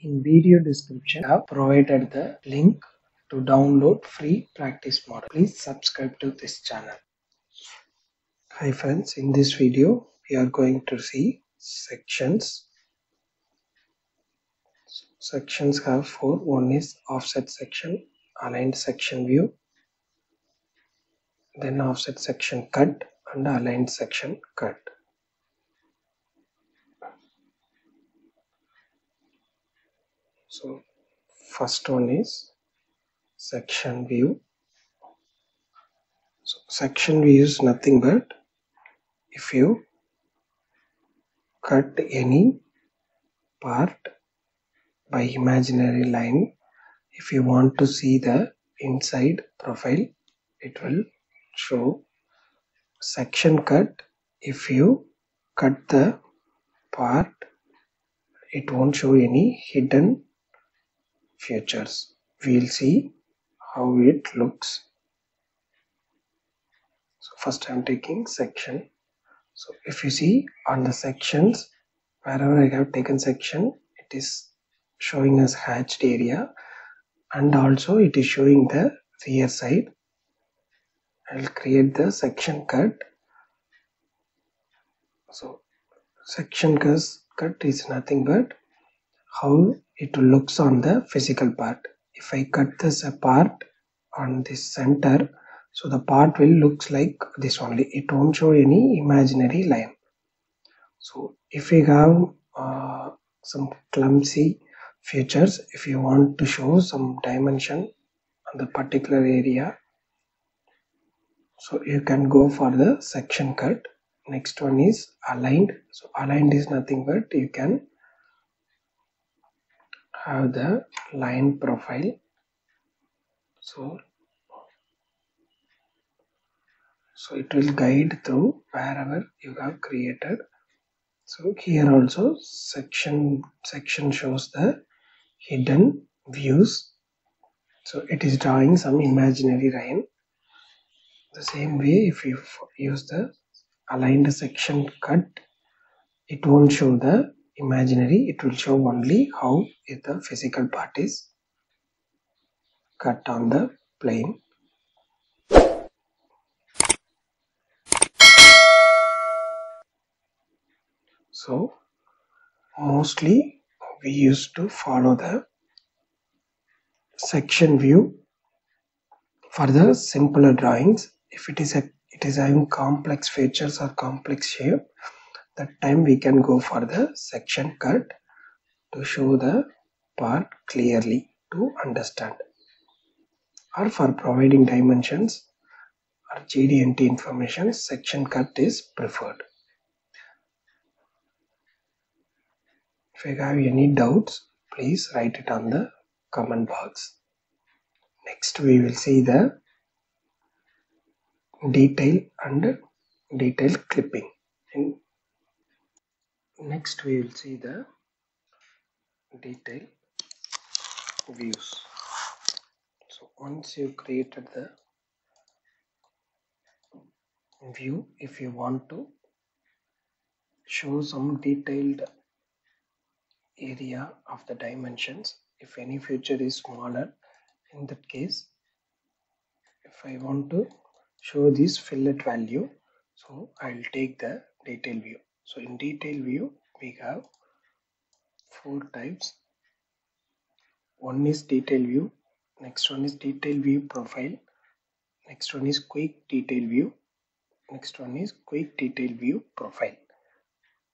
In video description, I have provided the link to download free practice model. Please subscribe to this channel. Hi friends, in this video we are going to see sections. Sections have four. One is offset section, aligned section view, then offset section cut and aligned section cut. So first one is section view. So section view is nothing but if you cut any part by imaginary line if you want to see the inside profile it will show section cut if you cut the part it won't show any hidden features. We'll see how it looks. So first i'm taking section. So if you see on the sections wherever i have taken section it is showing as hatched area and also it is showing the rear side. I'll create the section cut. So section cut is nothing but how it looks on the physical part. If i cut this apart on this center so the part will looks like this only. It won't show any imaginary line. So if we have uh, some clumsy features if you want to show some dimension on the particular area so you can go for the section cut. Next one is aligned. So aligned is nothing but you can have the line profile. So so it will guide through wherever you have created. So here also section section shows the hidden views. So it is drawing some imaginary line. The same way if you use the aligned section cut it won't show the imaginary it will show only how the physical part is cut on the plane. So mostly we used to follow the section view. For the simpler drawings. If it is a it is having complex features or complex shape that time we can go for the section cut to show the part clearly to understand. Or for providing dimensions or GD&T information section cut is preferred. If you have any doubts please write it on the comment box. Next we will see the detail and detail clipping. And next we will see the detail views. So once you created the view if you want to show some detailed area of the dimensions if any feature is smaller in that case if I want to show this fillet value so I'll take the detail view so in detail view we have four types. One is detail view next one is detail view profile next one is quick detail view next one is quick detail view profile.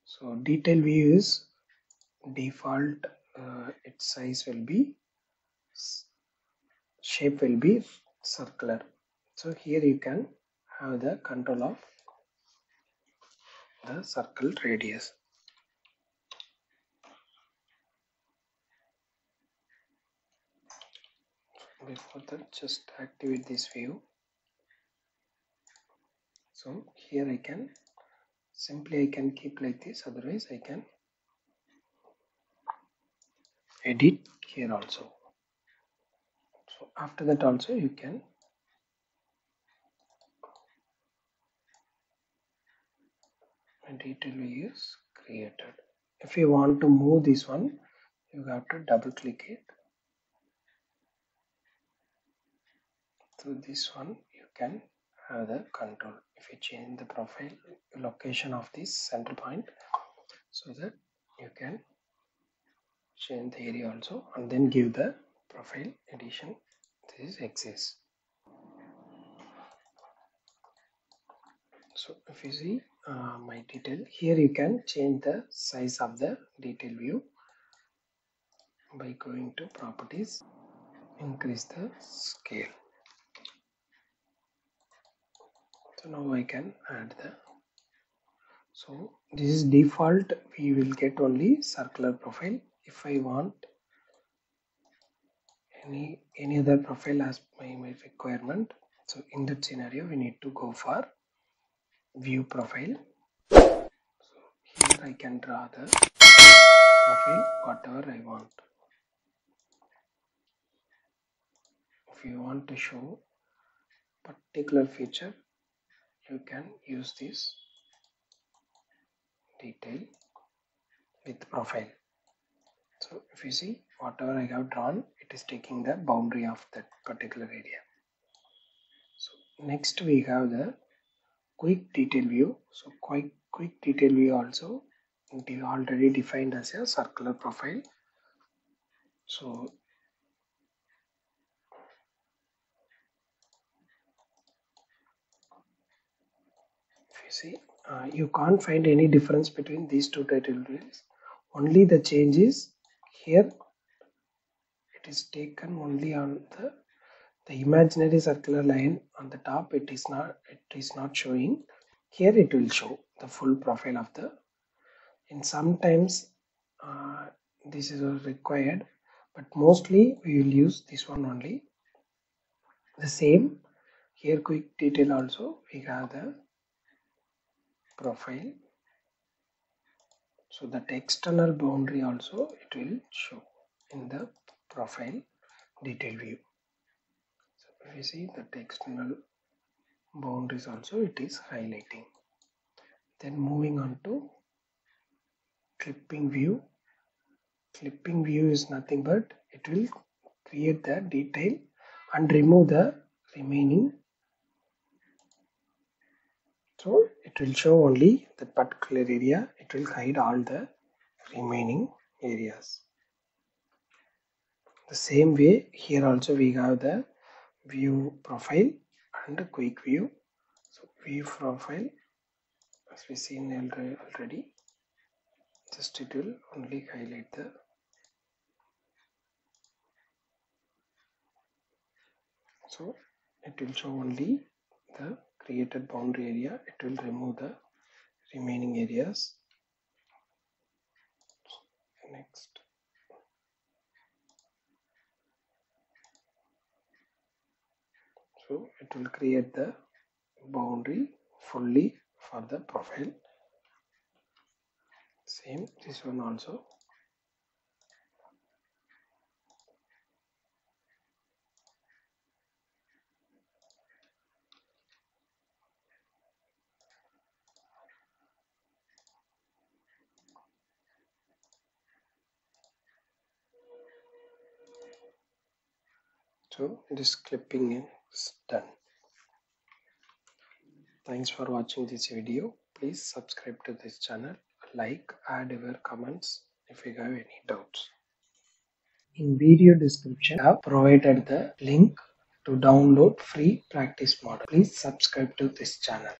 So detail view is default uh, its size will be shape will be circular. So here you can have the control of the circle radius. Before that just activate this view. So here I can simply I can keep like this otherwise I can edit here also. So after that also you can detail view is created. If you want to move this one you have to double click it. So this one you can have the control. If you change the profile location of this center point so that you can change the area also and then give the profile edition this is axis so if you see uh, my detail. Here you can change the size of the detail view by going to properties increase the scale. So now I can add the so this is default. We will get only circular profile. If I want any any other profile as my, my requirement so in that scenario we need to go for view profile. So here I can draw the profile whatever I want. If you want to show particular feature you can use this detail with profile. So if you see whatever I have drawn it is taking the boundary of that particular area. So next we have the quick detail view. So quick quick detail view also. It is already defined as a circular profile. So if you see uh, you can't find any difference between these two detail views only the change is here. It is taken only on the the imaginary circular line on the top it is not it is not showing. Here it will show the full profile of the and sometimes uh, this is required but mostly we will use this one only. The same here quick detail also we have the profile. So that external boundary also it will show in the profile detail view if you see that external boundaries also it is highlighting. Then moving on to clipping view. Clipping view is nothing but it will create the detail and remove the remaining. So it will show only the particular area. It will hide all the remaining areas. The same way here also we have the view profile and quick view. So view profile as we seen already just it will only highlight the so it will show only the created boundary area. It will remove the remaining areas. Next so it will create the boundary fully for the profile. Same this one also. So this clipping is done. Thanks for watching this video. Please subscribe to this channel. Like add your comments if you have any doubts. In video description i have provided the link to download free practice model please subscribe to this channel